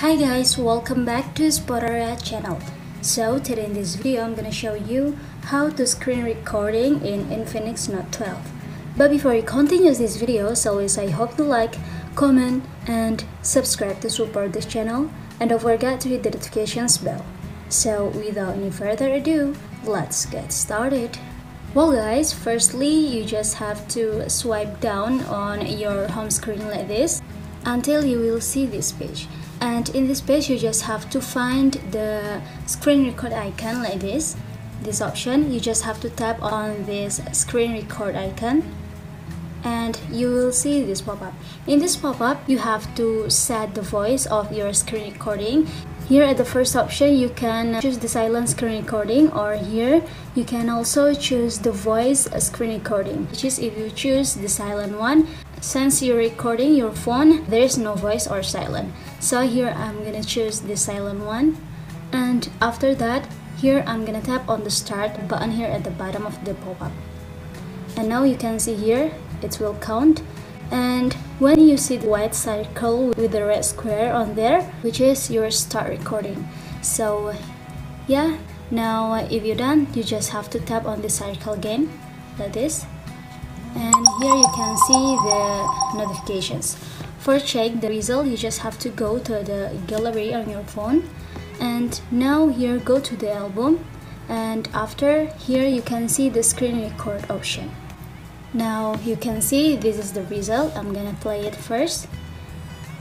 Hi guys, welcome back to Spotarya channel. So today in this video I'm gonna show you how to screen recording in Infinix Note 12. But before we continue this video, as always I hope you like, comment and subscribe to support this channel and don't forget to hit the notifications bell. So without any further ado, let's get started. Well guys, firstly you just have to swipe down on your home screen like this until you will see this page. And in this page you just have to find the screen record icon like this this option. You just have to tap on this screen record icon and you will see this pop-up in this pop-up you have to set the voice of your screen recording here at the first option you can choose the silent screen recording or here you can also choose the voice screen recording which is if you choose the silent one since you're recording your phone, there is no voice or silent. So here I'm gonna choose the silent one. And after that, here I'm gonna tap on the start button here at the bottom of the pop-up. And now you can see here, it will count. And when you see the white circle with the red square on there, which is your start recording. So yeah, now if you're done, you just have to tap on the circle again, like this. And here you can see the notifications. For check the result you just have to go to the gallery on your phone. And now here go to the album. And after here you can see the screen record option now you can see this is the result I'm gonna play it first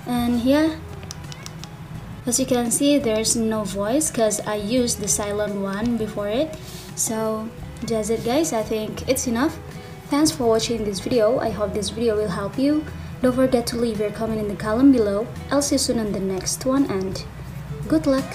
and here as you can see there's no voice because I used the silent one before it so that's it guys I think it's enough Thanks for watching this video. I hope this video will help you. Don't forget to leave your comment in the column below. I'll see you soon on the next one and good luck!